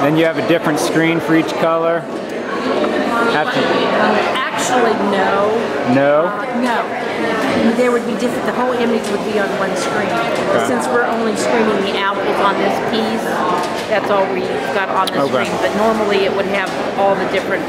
Then you have a different screen for each color. Have to, Actually, no. no? Uh, no. There would be different, the whole image would be on one screen. Okay. Since we're only screening the apples on this piece, that's all we got on the Okay. screen. But normally it would have all the different